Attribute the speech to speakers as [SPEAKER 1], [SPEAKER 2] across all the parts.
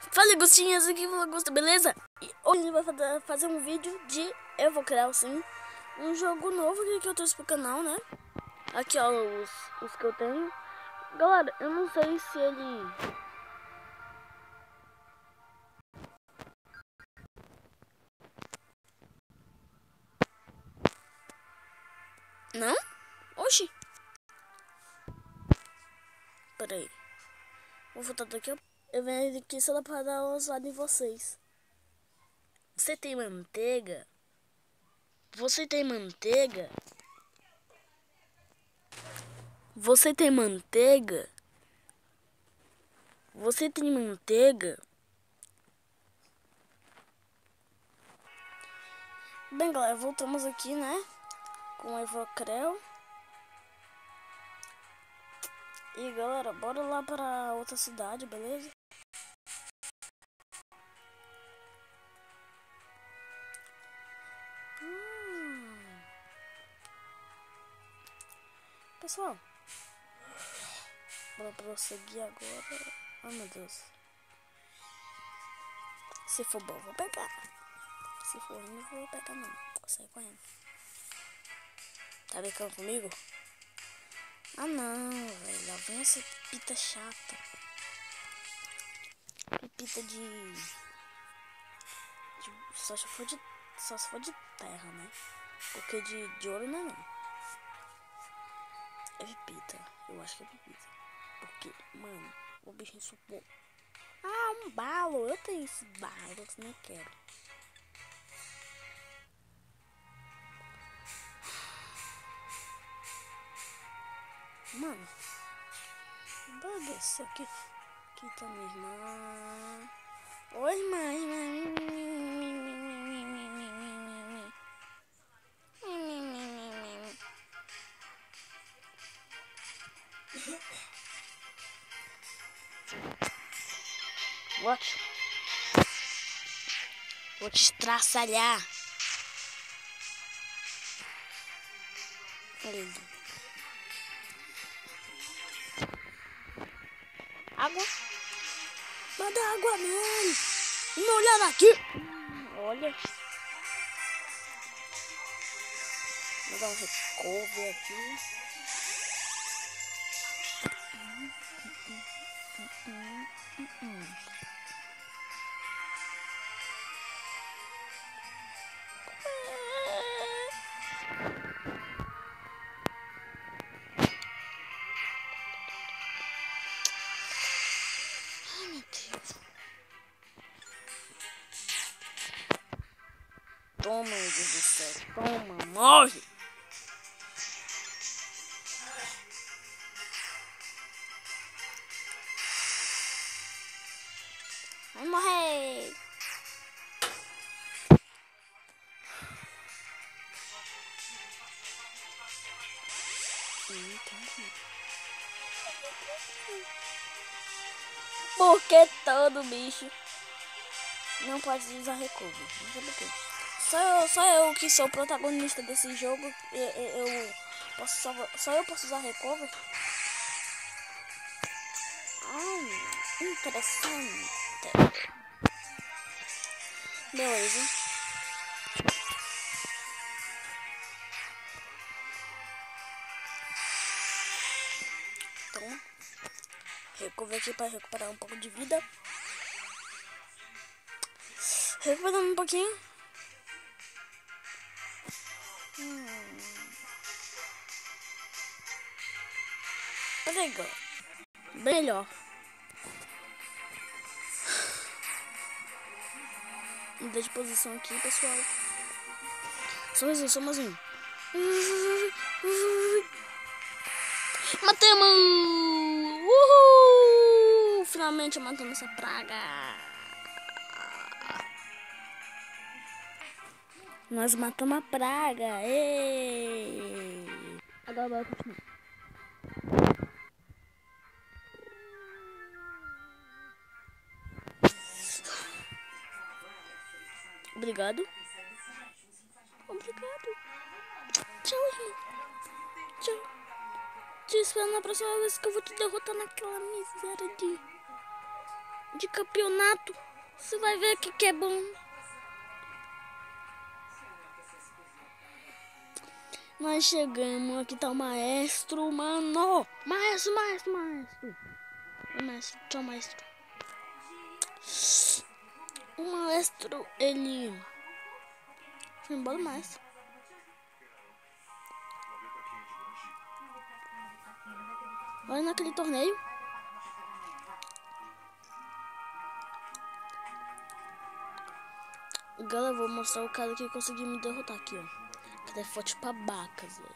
[SPEAKER 1] Fala Agostinhas, aqui é o Augusto, beleza? E hoje a gente vai fazer, fazer um vídeo de Eu Vou Criar Sim Um jogo novo que eu trouxe pro canal, né? Aqui ó, os, os que eu tenho Galera, eu não sei se ele... Não? Oxi Peraí Vou voltar daqui a eu venho aqui só para dar uma zoada em vocês. Você tem manteiga? Você tem manteiga? Você tem manteiga? Você tem manteiga? Bem, galera, voltamos aqui, né? Com o Evocrel. E galera, bora lá para outra cidade, beleza? Pessoal, bora prosseguir agora. Ai meu Deus. Se for bom, vou pegar. Se for ruim, vou pegar não. Vou sair correndo. Tá brincando comigo? Ah não, velho. Lá vem essa pita chata. Pita de... de. só se for de. Só se for de terra, né? Porque de, de ouro não é não. É pepita. Eu acho que é pepita. Porque, mano, o bichinho supor. Ah, um balo. Eu tenho esse balo, eu nem quero. Mano, descer aqui. Aqui tá minha irmã. Oi, mãe, mãe. Vou vou te estraçalhar. Água. Manda água nele. Uma olhada aqui. Olha. Vou dar um recover aqui. Deus do céu. Toma, morre. Vai morrer. Porque todo bicho não pode usar recover. Não. Só eu, só eu que sou o protagonista desse jogo. Eu, eu posso só, só eu posso usar recover. Ah, interessante. Beleza. Então, recover aqui para recuperar um pouco de vida. Recuperando um pouquinho. Hum. Legal. Melhor. Mudar de posição aqui, pessoal. Só mais um, só mais um. Matamos! Uhul! Finalmente matamos essa praga. Nós matamos a praga. Ei! Agora vai continuar. Obrigado. Obrigado. Tchau, irmão. Tchau. Te espero na próxima vez que eu vou te derrotar naquela miséria de de campeonato. Você vai ver que, que é bom. Nós chegamos, aqui tá o maestro, mano. Maestro, maestro, maestro. Maestro, tchau, maestro. O maestro, ele... Foi embora maestro. Olha naquele torneio. Galera, vou mostrar o cara que conseguiu me derrotar aqui, ó. Que é forte pra bacas, velho.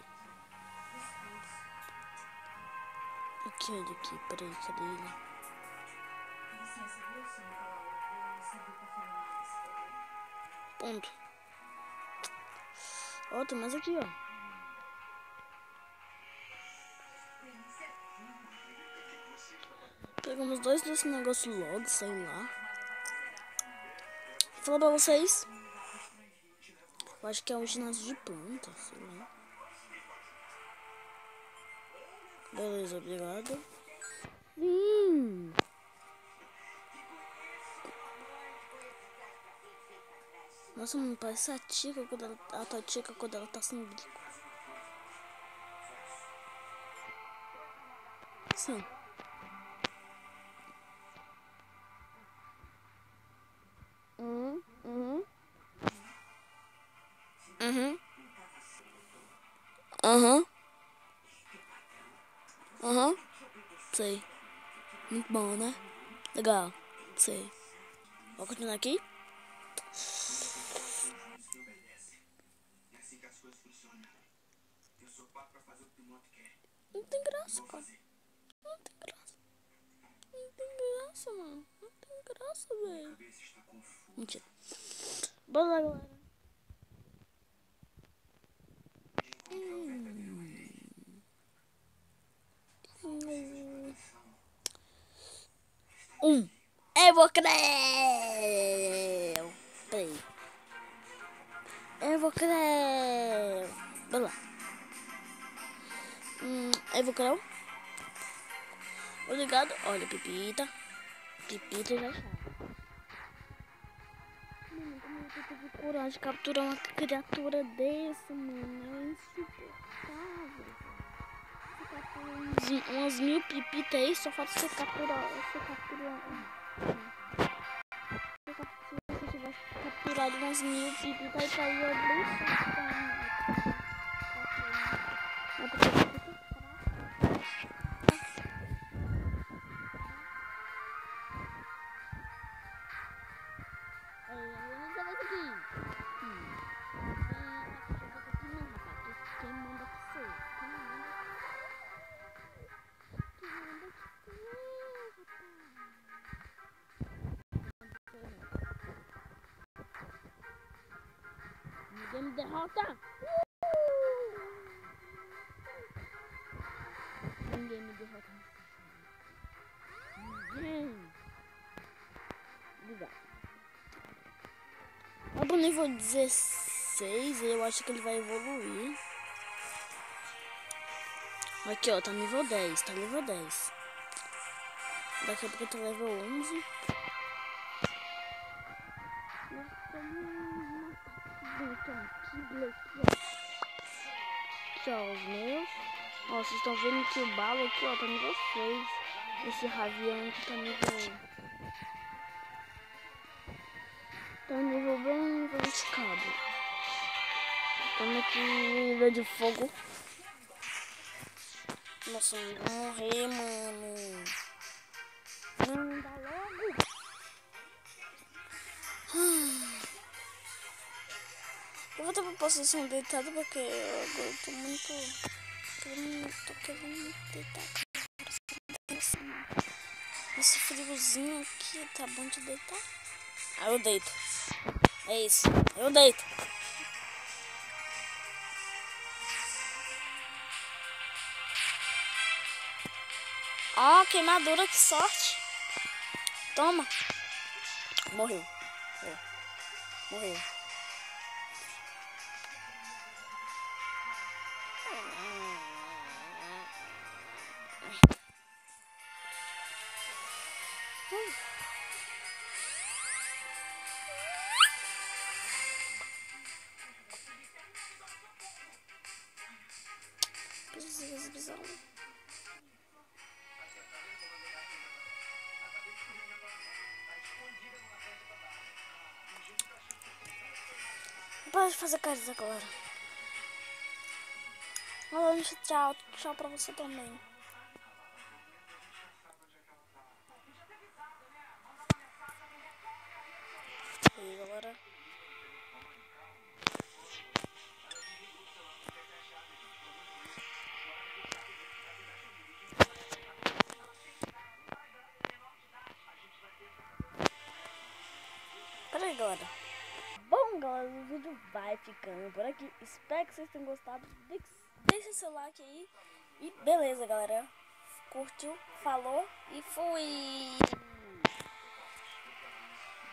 [SPEAKER 1] Aqui, olha aqui, peraí, cadê ele? Ponto. Ó, tem mais aqui, ó. Pegamos dois desse negócio logo, sei lá. Falar pra vocês. Eu acho que é um ginásio de planta, sei lá. Beleza, obrigado. Hum. Nossa, mano, parece a tica quando ela, a tua tica quando ela tá sem bico. Sim. Uhum. Uhum. Sei. Muito bom, né? Legal. Sei. Vou continuar aqui. Não tem graça, cara. Não tem graça. Não tem graça, mano. Não tem graça, velho. Mentira. Bora lá, galera. Um. Eu vou crer. Eu vou crer. Bora lá. Hum, eu vou crer. Obrigado. Olha, Pipita. Pipita já. Mano, como é que eu tive coragem de capturar uma criatura dessa, mano? Uns, umas mil pipitas aí, só falta você capturar. Você captura, se você tivesse capturado umas mil pipitas aí caiu bem certo. Mas porque pipita derrota. Ninguém me derrota. Ninguém. Obrigado. Lá pro nível 16, eu acho que ele vai evoluir. Aqui, ó, tá nível 10, tá nível 10. Daqui a pouco tá level 11. Nós matar aqui, os meus. Ó, vocês estão vendo que o balo aqui, ó, tá nível 6. Esse Ravian aqui tá nível... Tá nível bem verificado. Estamos aqui no de fogo. Nossa, eu morrer, mano. Não, dá Eu vou estar pra posição deitada porque eu eu tô muito. Tô, querendo deitar. Esse friozinho aqui tá bom de deitar. Ah, eu deito. É isso. Eu deito. Ó, queimadura, que sorte. Toma. Morreu. É. Morreu. coisas. Vamos fazer caras agora. Mas tchau, tchau pra você também. Galera. Bom, galera, o vídeo vai ficando por aqui. Espero que vocês tenham gostado. Deixa seu like aí. E beleza, galera. Curtiu, falou e fui!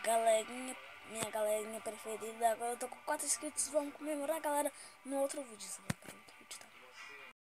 [SPEAKER 1] Galerinha, minha galerinha preferida. Agora eu tô com 4 inscritos. Vamos comemorar, galera, no outro vídeo.